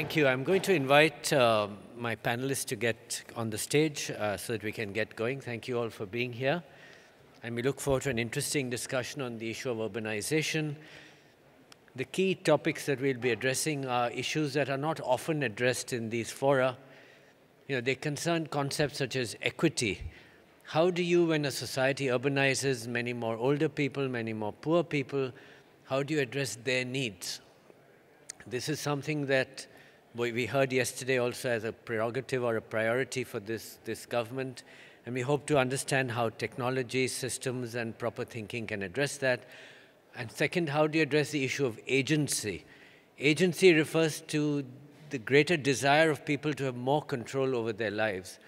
Thank you. I'm going to invite uh, my panelists to get on the stage uh, so that we can get going. Thank you all for being here. And we look forward to an interesting discussion on the issue of urbanization. The key topics that we'll be addressing are issues that are not often addressed in these fora. You know, they concern concepts such as equity. How do you, when a society urbanizes, many more older people, many more poor people, how do you address their needs? This is something that we heard yesterday also as a prerogative or a priority for this, this government. And we hope to understand how technology, systems, and proper thinking can address that. And second, how do you address the issue of agency? Agency refers to the greater desire of people to have more control over their lives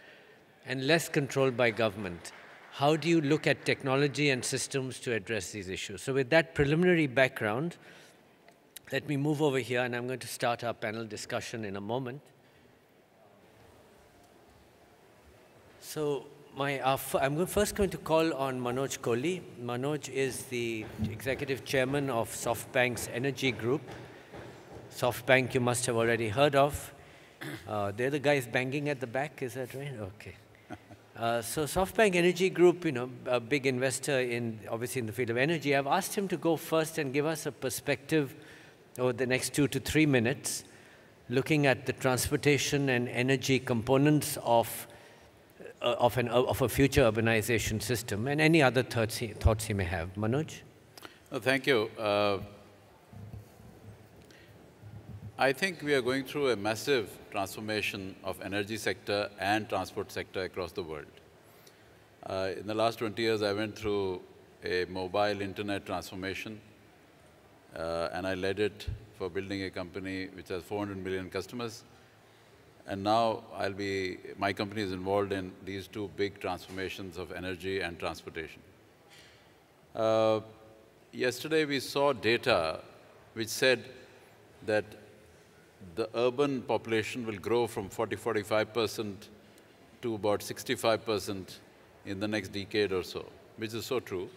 and less control by government. How do you look at technology and systems to address these issues? So with that preliminary background, let me move over here and I'm going to start our panel discussion in a moment. So my, uh, I'm first going to call on Manoj Kohli. Manoj is the executive chairman of SoftBank's Energy Group. SoftBank you must have already heard of. Uh, they're the guys banging at the back, is that right? Okay. Uh, so SoftBank Energy Group, you know, a big investor in, obviously in the field of energy. I've asked him to go first and give us a perspective over the next two to three minutes, looking at the transportation and energy components of, uh, of, an, uh, of a future urbanization system, and any other thoughts he, thoughts he may have. Manoj? Oh, thank you. Uh, I think we are going through a massive transformation of energy sector and transport sector across the world. Uh, in the last 20 years, I went through a mobile internet transformation uh, and I led it for building a company which has 400 million customers. And now I'll be, my company is involved in these two big transformations of energy and transportation. Uh, yesterday we saw data which said that the urban population will grow from 40, 45 percent to about 65 percent in the next decade or so, which is so true,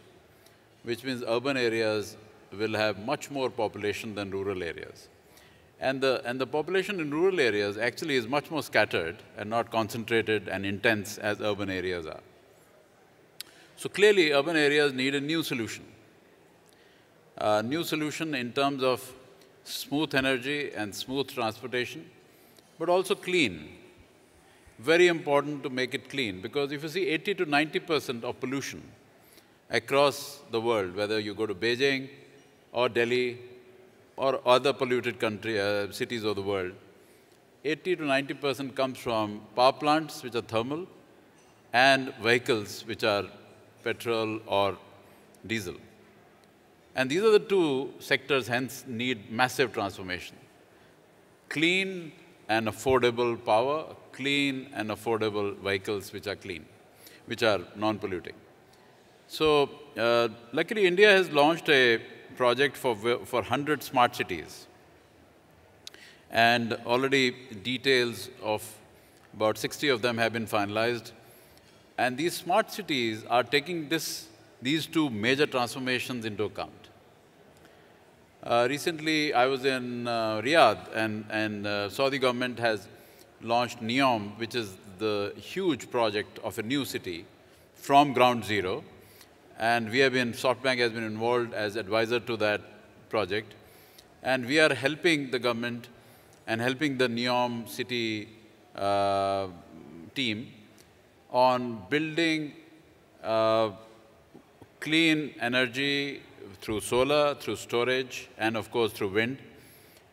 which means urban areas will have much more population than rural areas. And the, and the population in rural areas actually is much more scattered and not concentrated and intense as urban areas are. So clearly, urban areas need a new solution. A new solution in terms of smooth energy and smooth transportation, but also clean. Very important to make it clean because if you see 80 to 90 percent of pollution across the world, whether you go to Beijing, or Delhi or other polluted country, uh, cities of the world, 80 to 90 percent comes from power plants, which are thermal, and vehicles, which are petrol or diesel. And these are the two sectors hence need massive transformation. Clean and affordable power, clean and affordable vehicles which are clean, which are non-polluting. So, uh, luckily India has launched a project for, for 100 smart cities. And already details of about 60 of them have been finalized. And these smart cities are taking this, these two major transformations into account. Uh, recently, I was in uh, Riyadh and, and uh, Saudi government has launched NEOM, which is the huge project of a new city from ground zero. And we have been, SoftBank has been involved as advisor to that project. And we are helping the government and helping the NEOM city uh, team on building uh, clean energy through solar, through storage, and of course through wind.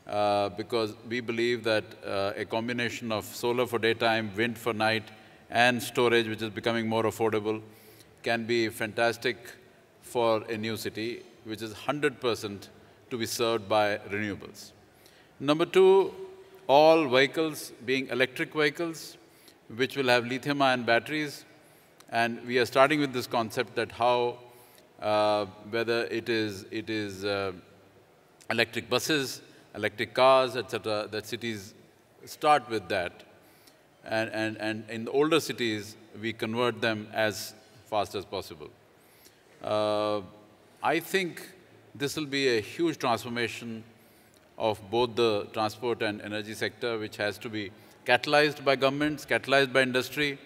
Uh, because we believe that uh, a combination of solar for daytime, wind for night, and storage, which is becoming more affordable, can be fantastic for a new city, which is 100 percent to be served by renewables. Number two, all vehicles being electric vehicles, which will have lithium-ion batteries. And we are starting with this concept that how, uh, whether it is, it is uh, electric buses, electric cars, etc., that cities start with that. And, and, and in the older cities, we convert them as fast as possible. Uh, I think this will be a huge transformation of both the transport and energy sector, which has to be catalyzed by governments, catalyzed by industry,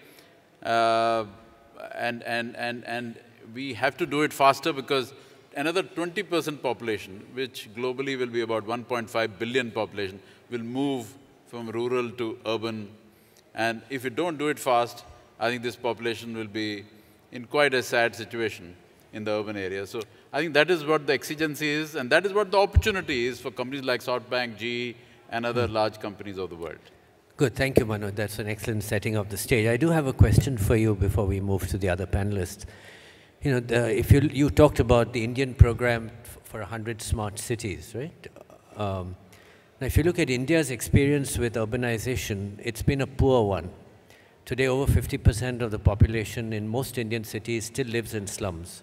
uh, and, and, and, and we have to do it faster because another 20% population, which globally will be about 1.5 billion population, will move from rural to urban. And if we don't do it fast, I think this population will be in quite a sad situation in the urban area. So I think that is what the exigency is, and that is what the opportunity is for companies like SoftBank, GE, and other large companies of the world. Good, thank you, Manu. That's an excellent setting of the stage. I do have a question for you before we move to the other panelists. You know, the, if you, you talked about the Indian program for 100 smart cities, right? Um, now, if you look at India's experience with urbanization, it's been a poor one. Today, over 50% of the population in most Indian cities still lives in slums.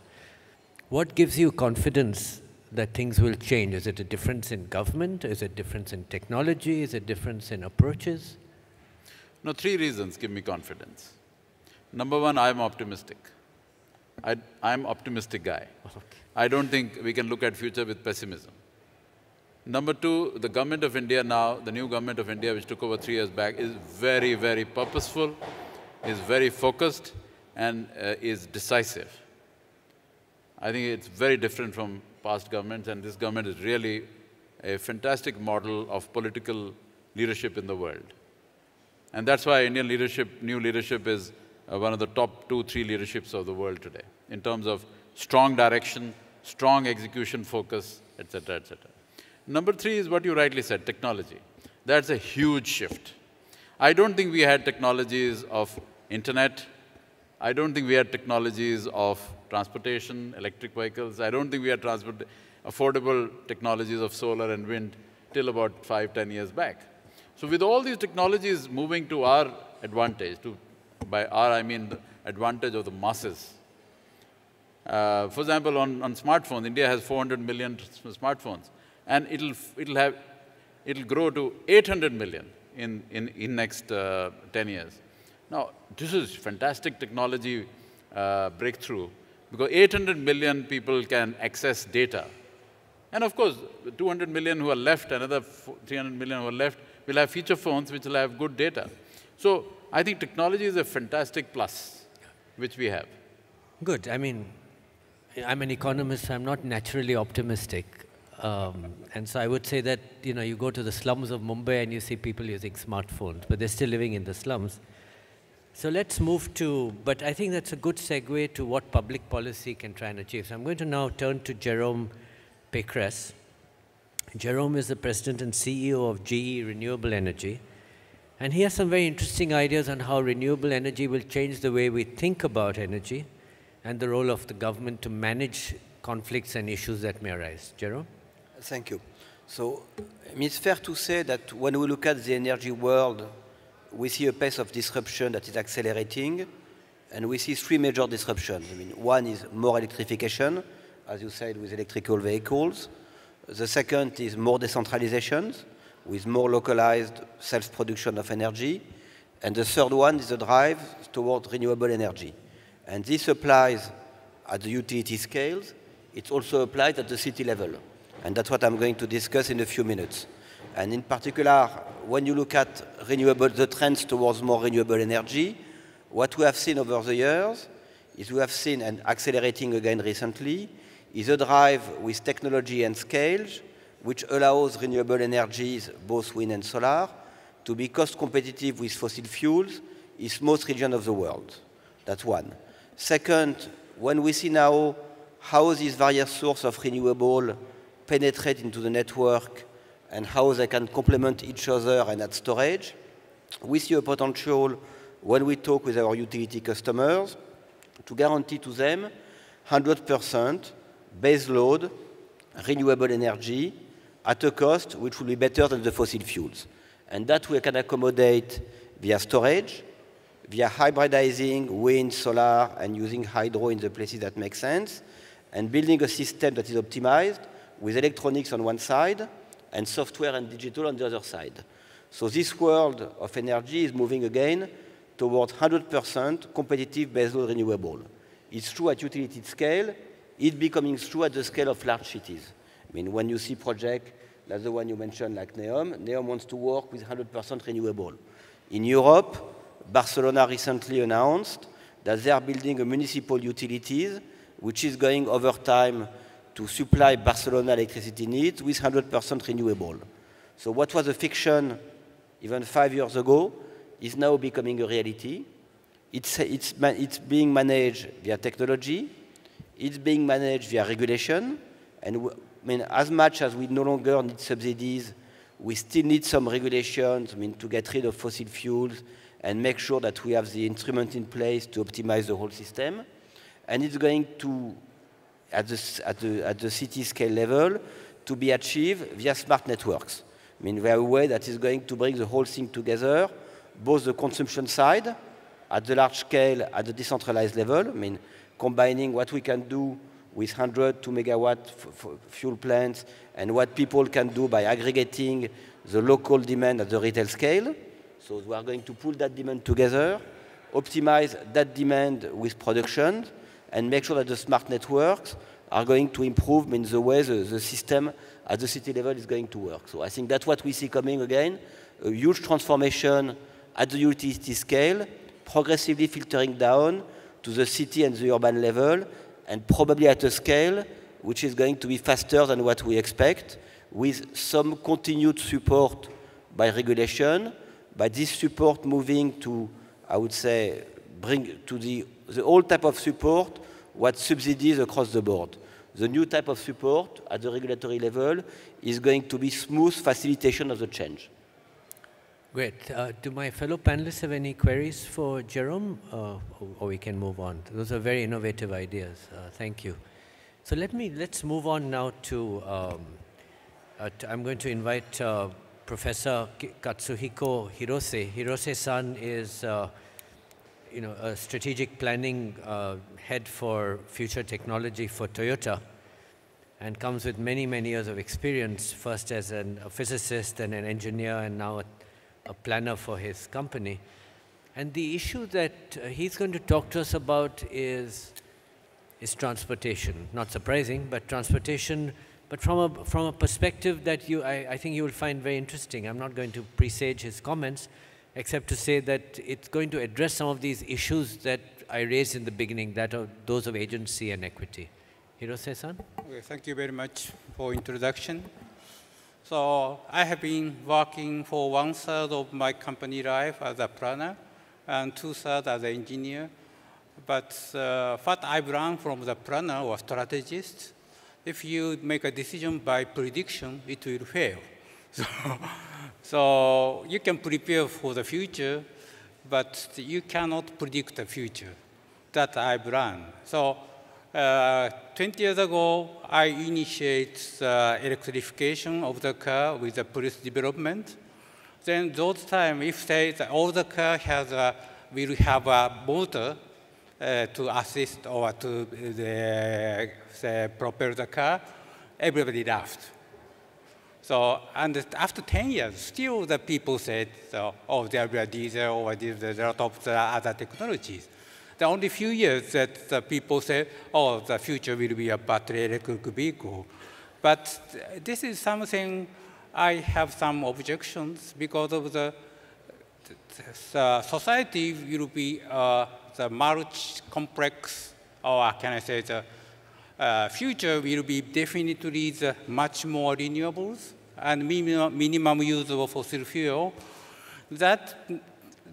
What gives you confidence that things will change? Is it a difference in government? Is it a difference in technology? Is it a difference in approaches? No, three reasons give me confidence. Number one, I'm optimistic. I, am optimistic guy. Okay. I don't think we can look at future with pessimism. Number two, the government of India now, the new government of India, which took over three years back, is very, very purposeful, is very focused, and uh, is decisive. I think it's very different from past governments, and this government is really a fantastic model of political leadership in the world. And that's why Indian leadership, new leadership is uh, one of the top two, three leaderships of the world today in terms of strong direction, strong execution focus, etc., etc. Number three is what you rightly said, technology. That's a huge shift. I don't think we had technologies of internet. I don't think we had technologies of transportation, electric vehicles. I don't think we had affordable technologies of solar and wind till about five, ten years back. So with all these technologies moving to our advantage, to, by our I mean the advantage of the masses. Uh, for example, on, on smartphones, India has 400 million smartphones and it'll, it'll have, it'll grow to 800 million in, in, in next uh, 10 years. Now, this is fantastic technology uh, breakthrough because 800 million people can access data. And of course, 200 million who are left, another 300 million who are left, will have feature phones which will have good data. So I think technology is a fantastic plus, which we have. Good. I mean, I'm an economist, so I'm not naturally optimistic. Um, and so I would say that, you know, you go to the slums of Mumbai and you see people using smartphones, but they're still living in the slums. So let's move to, but I think that's a good segue to what public policy can try and achieve. So I'm going to now turn to Jerome Pécresse. Jerome is the president and CEO of GE Renewable Energy. And he has some very interesting ideas on how renewable energy will change the way we think about energy and the role of the government to manage conflicts and issues that may arise. Jerome? Thank you. So it's fair to say that when we look at the energy world, we see a pace of disruption that is accelerating, and we see three major disruptions. I mean, one is more electrification, as you said, with electrical vehicles. The second is more decentralization, with more localized self-production of energy. And the third one is the drive towards renewable energy. And this applies at the utility scales. It also applies at the city level. And that's what I'm going to discuss in a few minutes. And in particular, when you look at renewable, the trends towards more renewable energy, what we have seen over the years is we have seen, and accelerating again recently, is a drive with technology and scale, which allows renewable energies, both wind and solar, to be cost competitive with fossil fuels in most regions of the world. That's one. Second, when we see now how these various sources of renewable penetrate into the network and how they can complement each other and add storage. We see a potential when we talk with our utility customers to guarantee to them 100% base load renewable energy at a cost which will be better than the fossil fuels. And that we can accommodate via storage, via hybridizing wind, solar, and using hydro in the places that make sense, and building a system that is optimized with electronics on one side and software and digital on the other side. So this world of energy is moving again towards 100% competitive baseload renewable. It's true at utility scale. It's becoming true at the scale of large cities. I mean, when you see projects like the one you mentioned, like NEOM. NEOM wants to work with 100% renewable. In Europe, Barcelona recently announced that they are building a municipal utilities which is going over time to supply Barcelona electricity needs with 100% renewable. So what was a fiction even five years ago is now becoming a reality. It's, it's, it's being managed via technology, it's being managed via regulation, and I mean, as much as we no longer need subsidies, we still need some regulations I mean, to get rid of fossil fuels and make sure that we have the instrument in place to optimize the whole system. And it's going to, at the, at the, at the city scale level, to be achieved via smart networks. I mean, we have a way that is going to bring the whole thing together, both the consumption side, at the large scale, at the decentralized level, I mean, combining what we can do with 100 2 megawatt fuel plants and what people can do by aggregating the local demand at the retail scale. So we are going to pull that demand together, optimize that demand with production, and make sure that the smart networks are going to improve in the way the, the system at the city level is going to work. So I think that's what we see coming again, a huge transformation at the utility scale, progressively filtering down to the city and the urban level, and probably at a scale which is going to be faster than what we expect, with some continued support by regulation, by this support moving to, I would say, bring to the, the old type of support what subsidies across the board. The new type of support at the regulatory level is going to be smooth facilitation of the change. Great. Uh, do my fellow panelists have any queries for Jerome? Uh, or we can move on. Those are very innovative ideas. Uh, thank you. So let me, let's move on now to, um, uh, I'm going to invite uh, Professor Katsuhiko Hirose. Hirose-san is, uh, you know, a strategic planning head for future technology for Toyota and comes with many, many years of experience, first as an, a physicist and an engineer and now a a planner for his company. And the issue that uh, he's going to talk to us about is, is transportation. Not surprising, but transportation, but from a, from a perspective that you, I, I think you will find very interesting. I'm not going to presage his comments, except to say that it's going to address some of these issues that I raised in the beginning, that are those of agency and equity. Hirose-san? Okay, thank you very much for introduction. So I have been working for one third of my company life as a planner and two thirds as an engineer. But uh, what I've learned from the planner or strategist, if you make a decision by prediction, it will fail. So, so you can prepare for the future, but you cannot predict the future. That I've learned. So uh, 20 years ago, I initiated the electrification of the car with the Prius development. Then those time, if say the older car has a, will have a motor uh, to assist or to the, say, propel the car, everybody laughed. So, and after 10 years, still the people said, so, oh, there will be diesel or there's a lot of the other technologies. The only few years that the people say, oh, the future will be a battery electric vehicle. But this is something I have some objections because of the, the society will be uh, the multi-complex, or can I say the uh, future will be definitely the much more renewables and minimum, minimum use of fossil fuel. That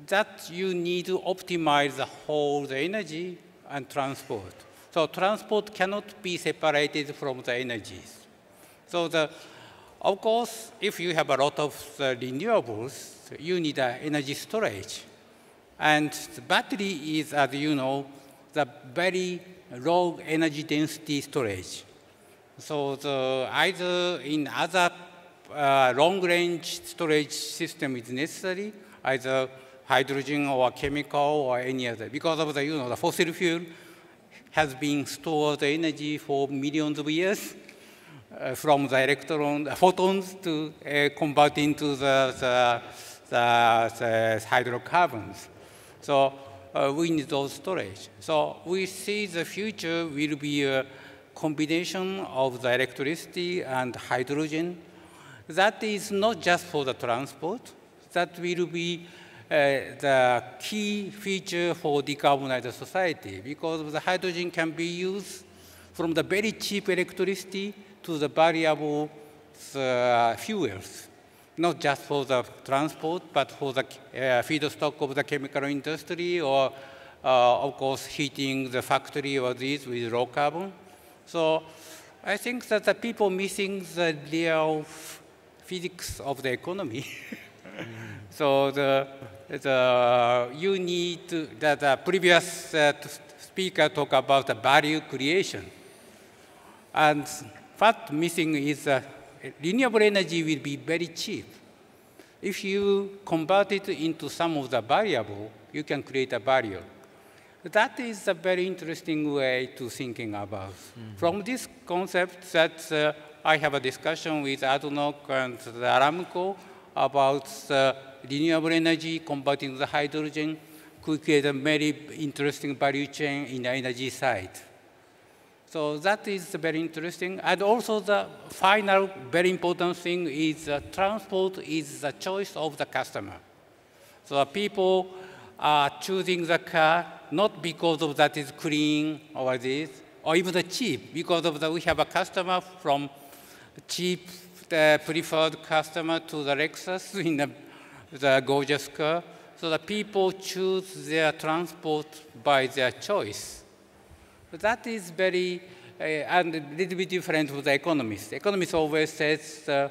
that you need to optimize the whole the energy and transport. So transport cannot be separated from the energies. So the, of course, if you have a lot of renewables, you need energy storage. And the battery is, as you know, the very low energy density storage. So the, either in other uh, long-range storage system is necessary, either hydrogen or chemical or any other. Because of the, you know, the fossil fuel has been stored energy for millions of years uh, from the electron, the photons to uh, convert into the, the, the, the hydrocarbons. So uh, we need those storage. So we see the future will be a combination of the electricity and hydrogen That is not just for the transport. That will be uh, the key feature for decarbonized society because the hydrogen can be used from the very cheap electricity to the variable uh, fuels, not just for the transport, but for the uh, feedstock of the chemical industry or, uh, of course, heating the factory or this with low carbon. So I think that the people missing the real physics of the economy. so the, the, you need to, that the previous uh, speaker talked about the value creation. And what missing is uh, renewable energy will be very cheap. If you convert it into some of the variable, you can create a value. That is a very interesting way to thinking about. Mm -hmm. From this concept that uh, I have a discussion with ADNOC and the Aramco about renewable energy converting the hydrogen could create a very interesting value chain in the energy side. So that is very interesting. And also the final very important thing is uh, transport is the choice of the customer. So people are choosing the car not because of that is clean or this, or even the cheap, because of that we have a customer from cheap the preferred customer to the Lexus in the, the gorgeous car. So the people choose their transport by their choice. That is very, uh, and a little bit different from the economists. Economists always says uh,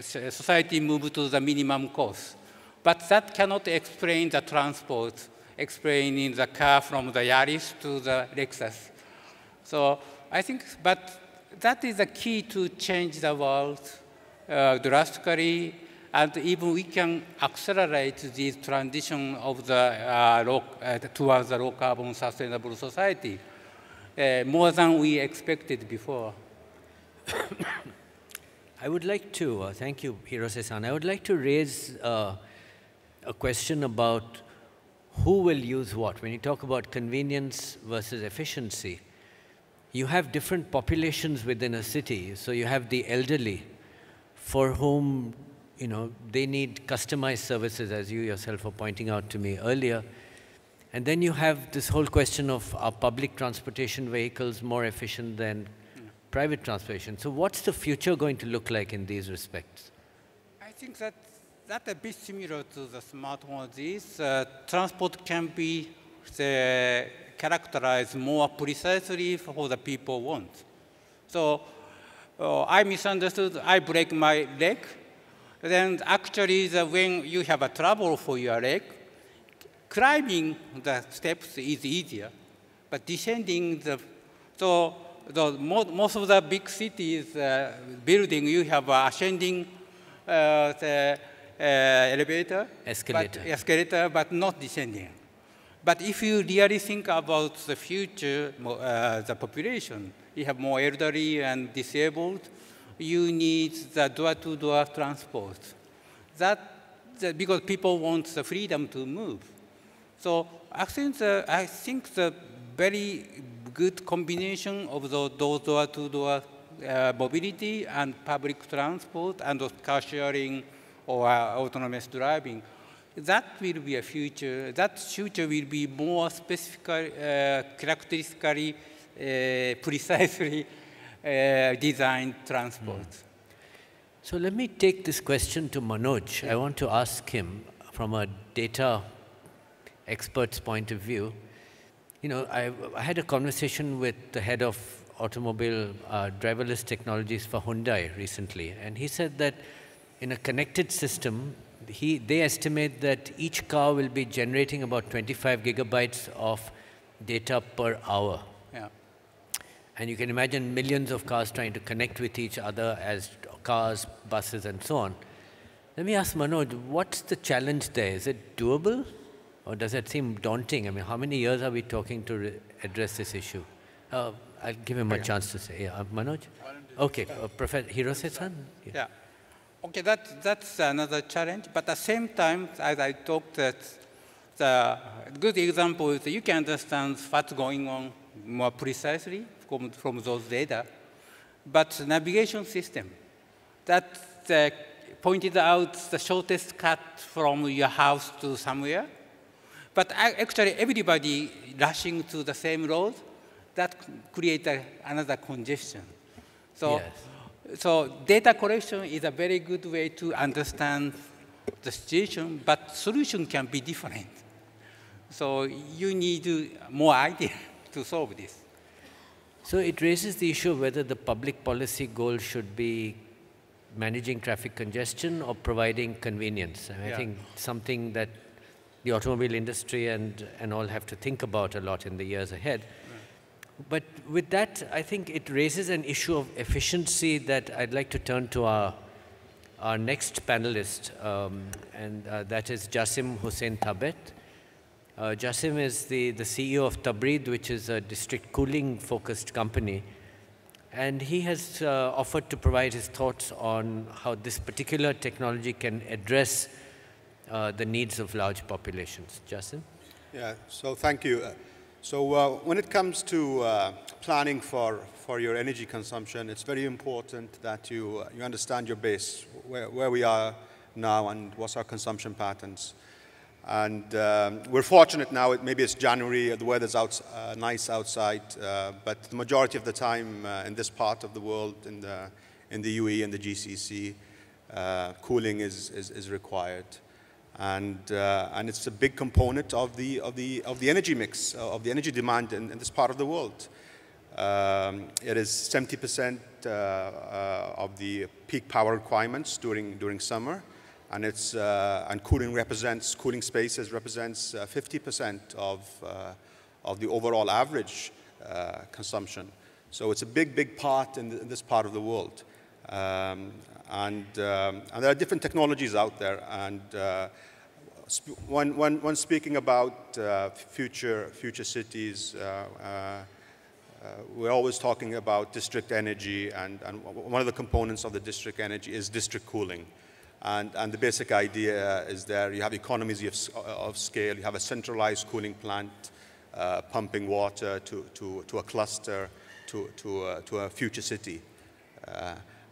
society move to the minimum cost. But that cannot explain the transport, explaining the car from the Yaris to the Lexus. So I think, but that is the key to change the world uh, drastically, and even we can accelerate this transition of the uh, low, uh, towards the low carbon sustainable society uh, more than we expected before. I would like to, uh, thank you, Hirose-san. I would like to raise uh, a question about who will use what. When you talk about convenience versus efficiency, you have different populations within a city. So you have the elderly, for whom you know they need customized services, as you yourself were pointing out to me earlier. And then you have this whole question of are public transportation vehicles more efficient than private transportation? So what's the future going to look like in these respects? I think that that's a bit similar to the smart. This uh, transport can be the, characterized more precisely for the people want. So uh, I misunderstood, I break my leg. Then actually the, when you have a trouble for your leg, climbing the steps is easier, but descending the, so the, most of the big cities uh, building, you have ascending uh, the uh, elevator, escalator. But, escalator, but not descending. But if you really think about the future, uh, the population, you have more elderly and disabled, you need the door-to-door -door transport. That, that, because people want the freedom to move. So I think the, I think the very good combination of the door-to-door uh, mobility and public transport and car sharing or uh, autonomous driving, that will be a future. That future will be more specifically, uh, characteristically, uh, precisely uh, designed transport. Mm. So let me take this question to Manoj. Yeah. I want to ask him from a data expert's point of view. You know, I, I had a conversation with the head of automobile uh, driverless technologies for Hyundai recently, and he said that in a connected system, he, they estimate that each car will be generating about 25 gigabytes of data per hour. Yeah. And you can imagine millions of cars trying to connect with each other as cars, buses, and so on. Let me ask Manoj, what's the challenge there? Is it doable? Or does that seem daunting? I mean, how many years are we talking to address this issue? Uh, I'll give him a chance to say. Yeah, uh, Manoj? Okay, uh, Professor Hirose-san? Yeah. yeah. Okay, that, that's another challenge. But at the same time, as I talked, that the good example is you can understand what's going on more precisely from, from those data. But navigation system, that uh, pointed out the shortest cut from your house to somewhere. But actually, everybody rushing to the same road, that creates another congestion. So, yes. So data collection is a very good way to understand the situation, but solution can be different. So you need more idea to solve this. So it raises the issue of whether the public policy goal should be managing traffic congestion or providing convenience. I, yeah. I think something that the automobile industry and, and all have to think about a lot in the years ahead. But with that, I think it raises an issue of efficiency that I'd like to turn to our, our next panelist, um, and uh, that is Jasim Husain Thabet. Uh, Jasim is the, the CEO of Tabreed, which is a district cooling focused company. And he has uh, offered to provide his thoughts on how this particular technology can address uh, the needs of large populations. Jasim? Yeah, so thank you. So uh, when it comes to uh, planning for, for your energy consumption, it's very important that you, uh, you understand your base, where, where we are now and what's our consumption patterns. And um, we're fortunate now, it, maybe it's January, the weather's out, uh, nice outside, uh, but the majority of the time in this part of the world, in the, in the UAE and the GCC, cooling is, is, is, required. And, uh, and it's a big component of the, of the, of the energy mix, uh, of the energy demand in, in this part of the world. Um, it is 70% of the peak power requirements during, during summer and it's uh, and cooling represents cooling spaces represents 50% uh, of uh, of the overall average uh, consumption. So it's a big, big part in, in this part of the world. Um, and, um, and there are different technologies out there. And when, when, when speaking about future, future cities, uh, we're always talking about district energy, and, and, one of the components of the district energy is district cooling. And, and the basic idea is there you have economies of, of scale, you have a centralized cooling plant uh, pumping water to, to, to a cluster, to, to, uh, to a future city.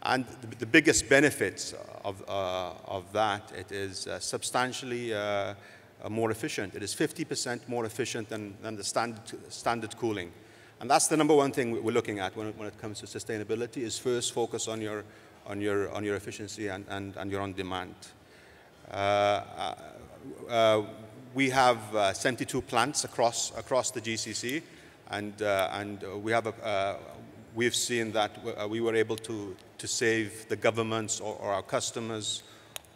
Uh, and the, the, biggest benefits of, uh, of that, it is uh, substantially uh, more efficient. It is 50% more efficient than, than the standard, standard cooling. And that's the number one thing we're looking at when it, when it comes to sustainability is first focus on your on your, on your efficiency and, and, and your on demand. Uh, uh, uh we have uh, 72 plants across, across the GCC, and, uh, and we have a, we've seen that we were able to, to save the governments or, or our customers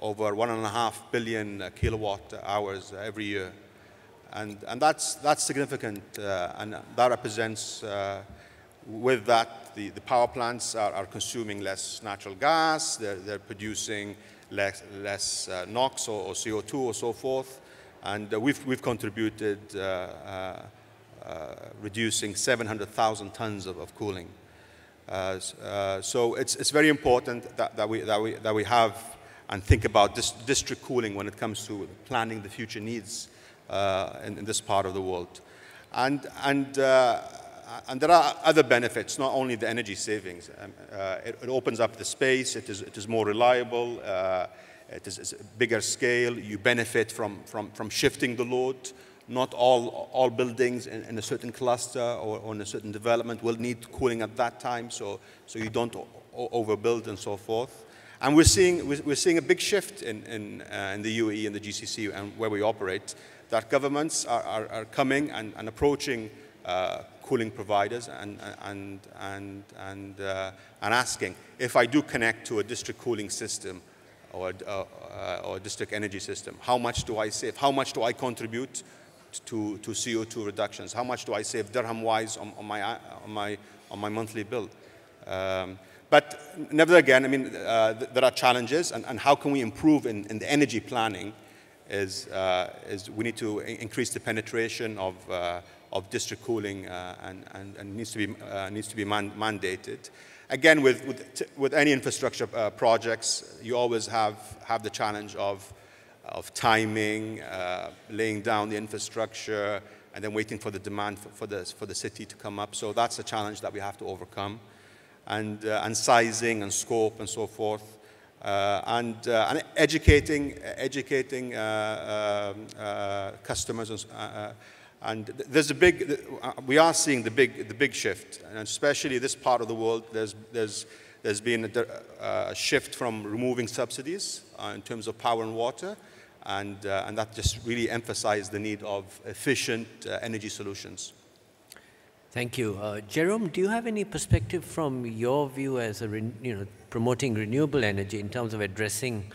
over one and a half billion kilowatt hours every year. And, and that's, that's significant, uh, and that represents, uh, with that, the, the power plants are, are, consuming less natural gas, they're, they're producing less, less uh, NOx or, or, CO2 or so forth, and uh, we've, we've contributed uh, uh, uh reducing 700,000 tons of, of cooling. Uh, so it's, it's very important that, that, we, that, we, that we have and think about district cooling when it comes to planning the future needs in, in, this part of the world. And, and uh, and there are other benefits, not only the energy savings. Um, uh, it, it, opens up the space, it is, it is more reliable, uh, it is a bigger scale, you benefit from, from, from shifting the load. Not all, all buildings in, in a certain cluster or, or, in a certain development will need cooling at that time, so, so you don't overbuild and so forth. And we're seeing, we're seeing a big shift in, in, uh, in the UAE and the GCC and where we operate, that governments are, are, are coming and, and approaching uh, cooling providers and, and, and, and, uh, and asking if I do connect to a district cooling system or, uh, or district energy system, how much do I save? How much do I contribute to, to CO2 reductions? How much do I save dirham-wise on, on, my, on, my, on my monthly bill? Um, but never again, I mean, uh, th there are challenges, and, and, how can we improve in, in the energy planning is, uh, is we need to increase the penetration of, uh, of district cooling uh, and, and, and, needs to be, uh, needs to be man mandated. Again, with, with, with any infrastructure uh, projects, you always have, have the challenge of, of timing, uh, laying down the infrastructure, and then waiting for the demand for, for, the, for the city to come up. So that's a challenge that we have to overcome. And, uh, and sizing and scope and so forth. uh, and, uh, and educating, educating uh, um, uh, customers. And, and there's a big, we are seeing the big, the big shift, and especially this part of the world, there's, there's, there's been a, a shift from removing subsidies in terms of power and water, and, and that just really emphasized the need of efficient energy solutions. Thank you. Uh, Jerome, do you have any perspective from your view as a, you know, promoting renewable energy in terms of addressing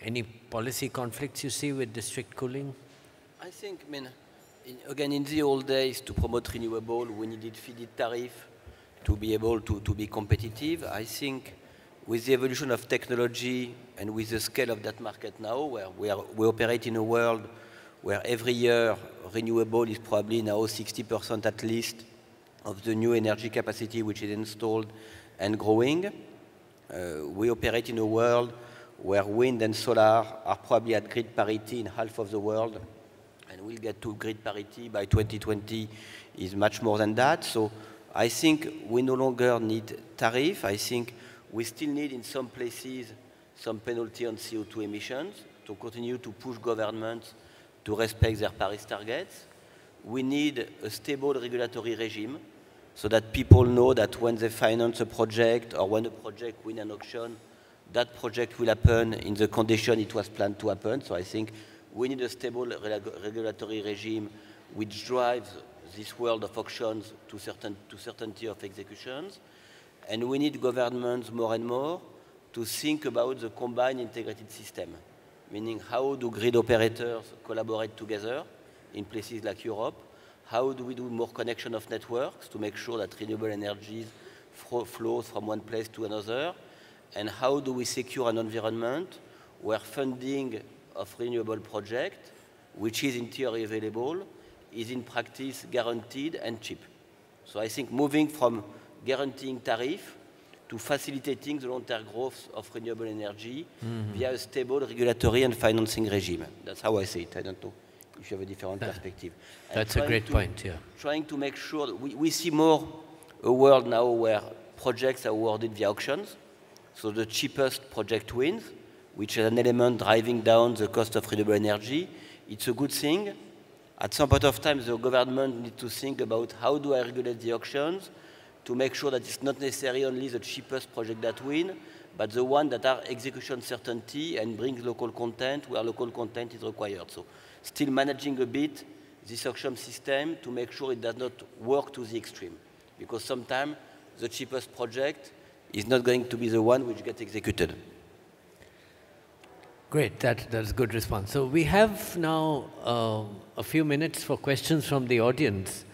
any policy conflicts you see with district cooling? I think, I mean, in, again, in the old days, to promote renewable, we needed feed-in tariff to be able to, to be competitive. I think with the evolution of technology and with the scale of that market now, where we, are, we operate in a world where every year renewable is probably now 60% at least of the new energy capacity which is installed and growing. Uh, we operate in a world where wind and solar are probably at grid parity in half of the world, and we'll get to grid parity by 2020 is much more than that. So I think we no longer need tariff. I think we still need in some places some penalty on CO2 emissions to continue to push governments to respect their Paris targets. We need a stable regulatory regime so that people know that when they finance a project or when a project wins an auction, that project will happen in the condition it was planned to happen. So I think we need a stable regulatory regime which drives this world of auctions to, certain, to certainty of executions. And we need governments more and more to think about the combined integrated system meaning how do grid operators collaborate together in places like Europe? How do we do more connection of networks to make sure that renewable energies flows from one place to another? And how do we secure an environment where funding of renewable projects, which is in theory available, is in practice guaranteed and cheap? So I think moving from guaranteeing tariff to facilitating the long-term growth of renewable energy mm -hmm. via a stable regulatory and financing regime. That's how I see it. I don't know if you have a different perspective. And that's a great to, point, yeah. Trying to make sure we, we see more a world now where projects are awarded via auctions. So the cheapest project wins, which is an element driving down the cost of renewable energy. It's a good thing. At some point of time, the government needs to think about how do I regulate the auctions, to make sure that it's not necessarily only the cheapest project that win, but the one that are execution certainty and brings local content where local content is required. So still managing a bit this auction system to make sure it does not work to the extreme. Because sometimes the cheapest project is not going to be the one which gets executed. Great, that, that's a good response. So we have now uh, a few minutes for questions from the audience.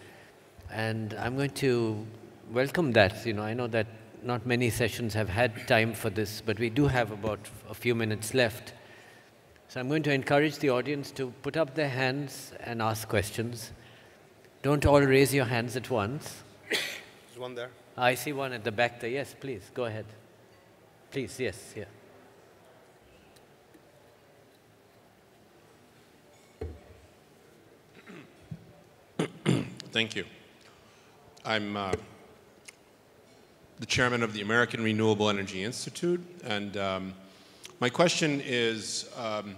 And I'm going to welcome that. You know, I know that not many sessions have had time for this, but we do have about a few minutes left. So I'm going to encourage the audience to put up their hands and ask questions. Don't all raise your hands at once. There's one there. I see one at the back there. Yes, please, go ahead. Please, yes, yeah. Thank you. I'm uh, the chairman of the American Renewable Energy Institute. And um, my question is, um,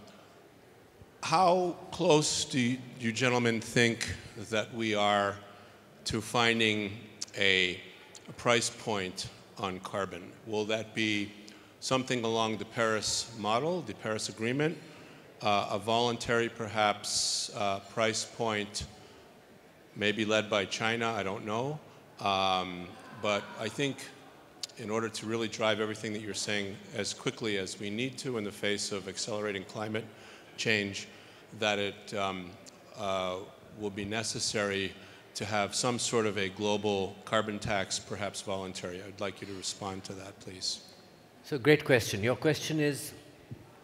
how close do you, you, gentlemen think that we are to finding a, a price point on carbon? Will that be something along the Paris model, the Paris Agreement, uh, a voluntary perhaps uh, price point, maybe led by China, I don't know. Um, but I think in order to really drive everything that you're saying as quickly as we need to in the face of accelerating climate change, that it um, uh, will be necessary to have some sort of a global carbon tax, perhaps voluntary. I'd like you to respond to that, please. So great question. Your question is,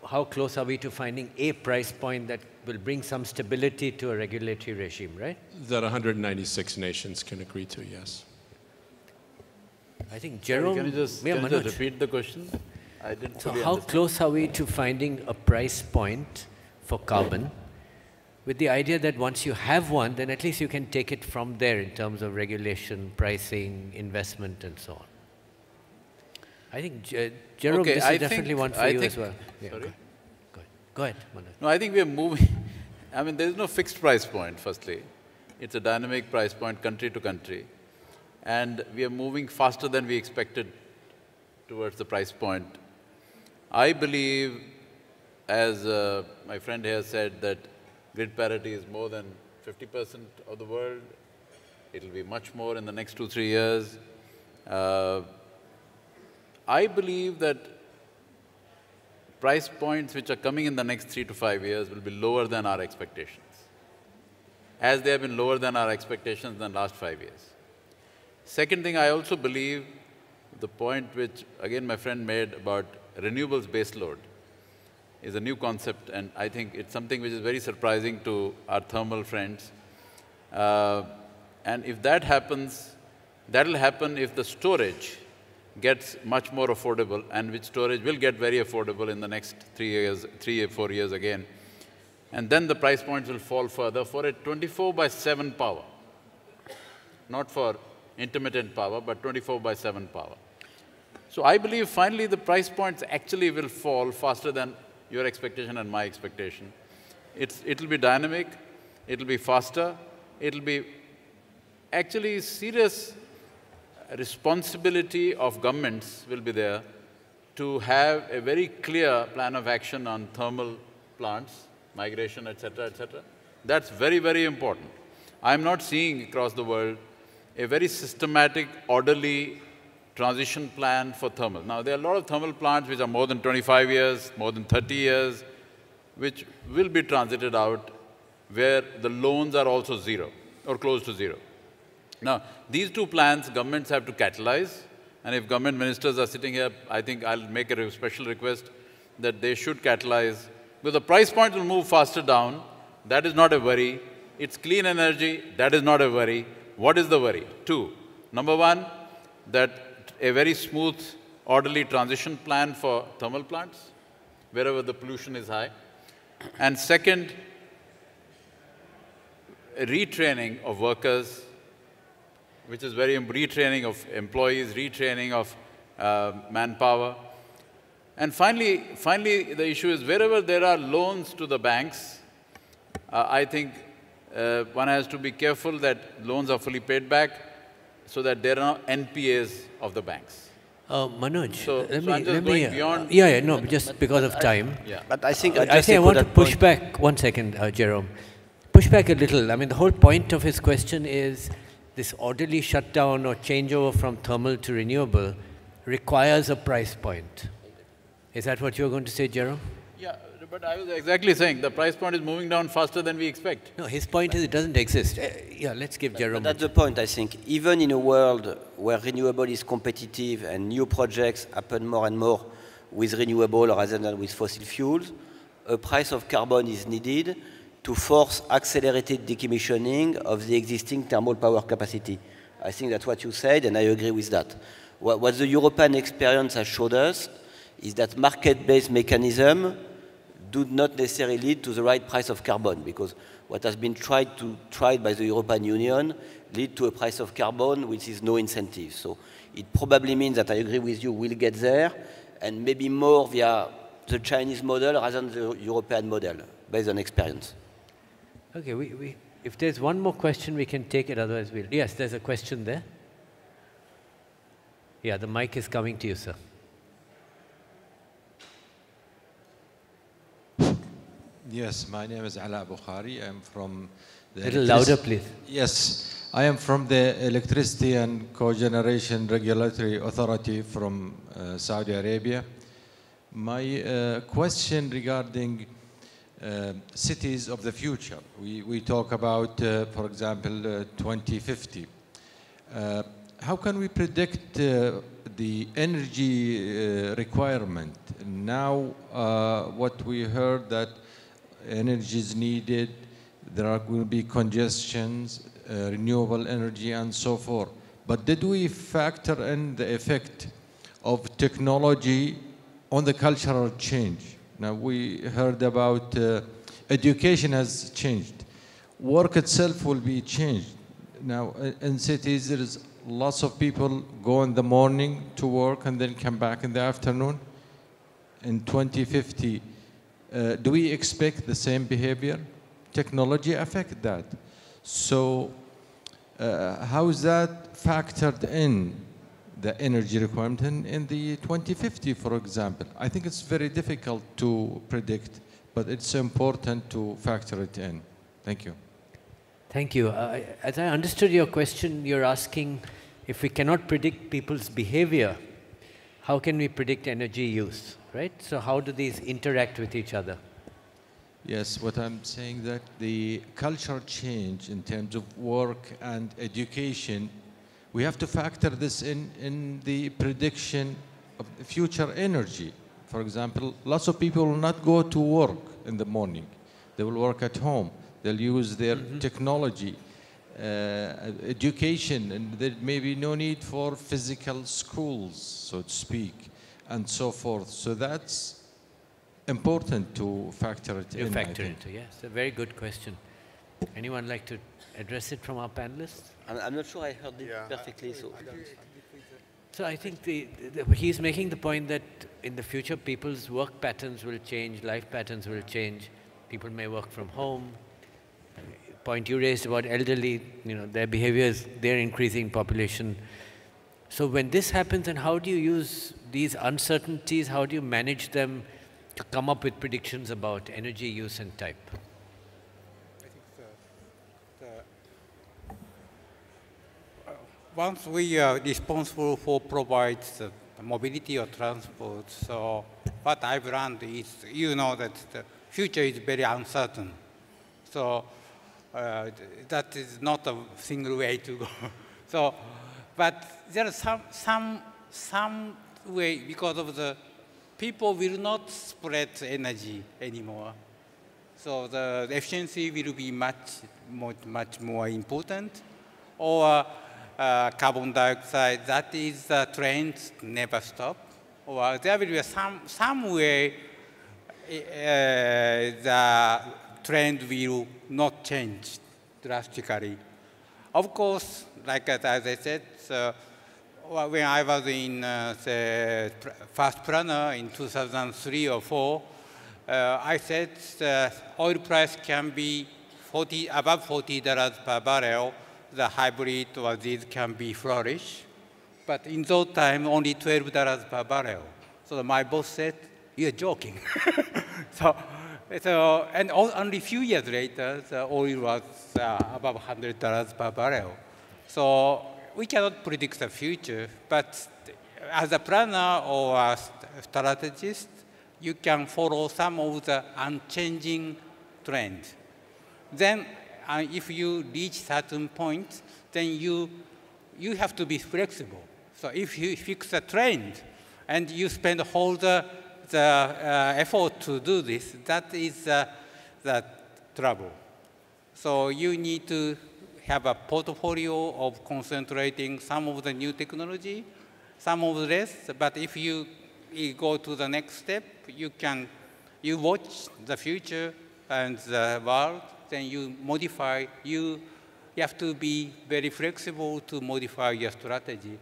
how close are we to finding a price point that will bring some stability to a regulatory regime, right? That 196 nations can agree to, yes. I think Jerome, can you just, can you just repeat the question? I didn't so how understand. close are we to finding a price point for carbon with the idea that once you have one, then at least you can take it from there in terms of regulation, pricing, investment, and so on? I think, uh, Jerome, Okay, this I is definitely think- one for I you think- as well. Yeah, Sorry? Go, go ahead. Go ahead. No, I think we are moving. I mean, there is no fixed price point, firstly. It's a dynamic price point country to country. And we are moving faster than we expected towards the price point. I believe, as uh, my friend here said, that grid parity is more than 50% of the world. It'll be much more in the next two, three years. Uh, I believe that price points which are coming in the next three to five years will be lower than our expectations, as they have been lower than our expectations in the last five years. Second thing, I also believe the point which, again, my friend made about renewables baseload is a new concept, and I think it's something which is very surprising to our thermal friends. Uh, and if that happens, that'll happen if the storage gets much more affordable, and which storage will get very affordable in the next three years, three or four years again. And then the price points will fall further for a 24 by 7 power, not for intermittent power, but 24 by 7 power. So I believe finally the price points actually will fall faster than your expectation and my expectation. It's, it'll be dynamic, it'll be faster, it'll be actually serious responsibility of governments will be there to have a very clear plan of action on thermal plants, migration, etc., etc. That's very, very important. I'm not seeing across the world a very systematic, orderly transition plan for thermal. Now, there are a lot of thermal plants which are more than 25 years, more than 30 years, which will be transited out where the loans are also zero or close to zero. Now, these two plans, governments have to catalyze, and if government ministers are sitting here, I think I'll make a special request that they should catalyze, because the price point will move faster down, that is not a worry. It's clean energy, that is not a worry. What is the worry? Two, number one, that a very smooth, orderly transition plan for thermal plants, wherever the pollution is high. And second, retraining of workers, which is very, retraining of employees, retraining of uh, manpower. And finally, finally, the issue is wherever there are loans to the banks, uh, I think uh, one has to be careful that loans are fully paid back so that there are no NPAs of the banks. Uh, Manoj, So- let so me, I'm just let me, uh, beyond- yeah, yeah, no, just because of time. Yeah. But I think I, I think I want to push point. back one second, uh, Jerome. Push back a little. I mean, the whole point of his question is this orderly shutdown or changeover from thermal to renewable requires a price point. Is that what you were going to say, Jerome? Yeah, but I was exactly saying the price point is moving down faster than we expect. No, his point is it doesn't exist. Uh, yeah, let's give But Jerome. that's the point, I think. Even in a world where renewable is competitive and new projects happen more and more with renewable rather than with fossil fuels, a price of carbon is needed to force accelerated decommissioning of the existing thermal power capacity. I think that's what you said, and I agree with that. What, what the European experience has showed us is that market-based mechanism do not necessarily lead to the right price of carbon because what has been tried, to, tried by the European Union lead to a price of carbon which is no incentive. So it probably means that I agree with you, we'll get there and maybe more via the Chinese model rather than the European model based on experience. Okay, we, we, if there's one more question, we can take it, otherwise we'll. Yes, there's a question there. Yeah, the mic is coming to you, sir. Yes, my name is Ala Bukhari. I'm from the A little louder, please. Yes, I am from the Electricity and Cogeneration Regulatory Authority from uh, Saudi Arabia. My uh, question regarding uh, cities of the future. We, we talk about, uh, for example, uh, 2050. Uh, how can we predict uh, the energy uh, requirement? Now, uh, what we heard that energy is needed, there are going to be congestions, uh, renewable energy, and so forth. But did we factor in the effect of technology on the cultural change? Now, we heard about uh, education has changed. Work itself will be changed. Now, in cities, there is lots of people go in the morning to work and then come back in the afternoon. In 2050, uh, do we expect the same behavior? Technology affect that. So uh, how is that factored in the energy requirement in, in the 2050, for example? I think it's very difficult to predict, but it's important to factor it in. Thank you. Thank you. Uh, as I understood your question, you're asking if we cannot predict people's behavior, how can we predict energy use, right? So how do these interact with each other? Yes, what I'm saying that the cultural change in terms of work and education, we have to factor this in in the prediction of future energy. For example, lots of people will not go to work in the morning. They will work at home. They'll use their mm -hmm. technology, Uh, education, and there may be no need for physical schools, so to speak, and so forth. So that's important to factor it you in. Factor it, yes. A very good question. Anyone like to address it from our panelists? I'm, I'm not sure I heard it yeah, perfectly. so. So I think the, the, he's making the point that in the future people's work patterns will change, life patterns will change. People may work from home. Point you raised about elderly, you know, their behaviors, their increasing population. So when this happens, and how do you use these uncertainties? How do you manage them? to come up with predictions about energy use and type? I think the, the uh, once we are responsible for provide the mobility or transport, so what I've learned is, you know that the future is very uncertain. So uh, that is not a single way to go. so, but there are some, some, some way because of the people will not spread energy anymore. So the efficiency will be much, much, much more important. Or uh, carbon dioxide, that is the trend never stop. Or there will be some, some way uh, the trend will not change drastically. Of course, like as I said, uh, when I was in uh, the Fast Planner in 2003 or 4, uh, I said the oil price can be 40, above $40 per barrel. The hybrid or these can be flourish. But in those time, only $12 per barrel. So my boss said, you're joking. so, so, and only a few years later, the oil was uh, above $100 per barrel. So we cannot predict the future, but as a planner or a strategist, you can follow some of the unchanging trends. Then uh, if you reach certain point, then you, you have to be flexible. So if you fix a trend and you spend all the, uh, effort to do this, that is uh, the trouble. So you need to have a portfolio of concentrating some of the new technology, some of this, but if you, you go to the next step, you can, you watch the future and the world, then you modify, you, you have to be very flexible to modify your strategy.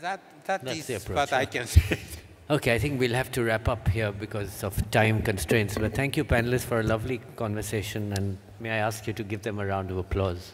That, that That's is what. I can say. Okay, I think we'll have to wrap up here because of time constraints. But thank you, panelists, for a lovely conversation. And may I ask you to give them a round of applause?